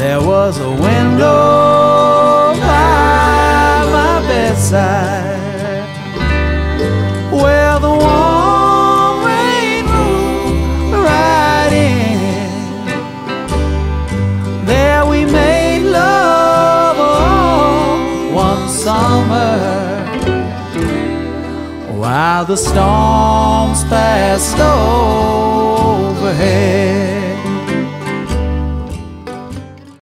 There was a window by my bedside where the warm rain moved right in. There we made love all one summer while the storms passed overhead.